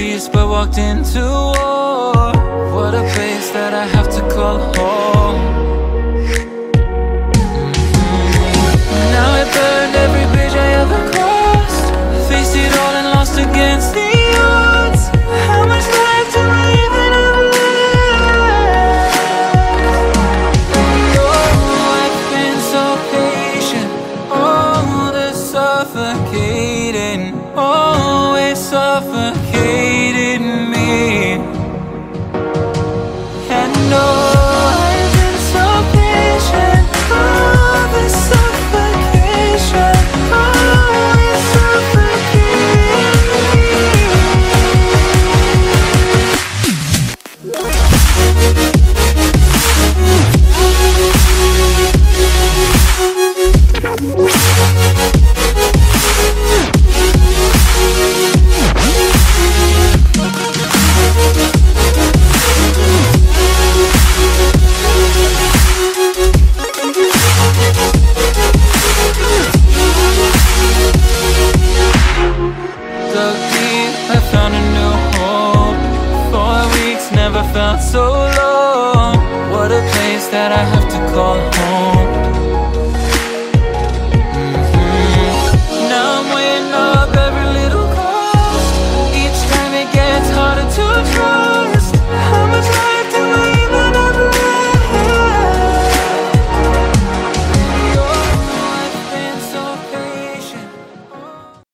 peace but walked into war. What a place that I have to call home. Mm-hmm. Now I burned every bridge I ever crossed. Faced it all and lost against the odds. How much life do I even have? Left? Oh, I've been so patient. Oh, the suffocating. Always suffocating. not so long. What a place that I have to call home.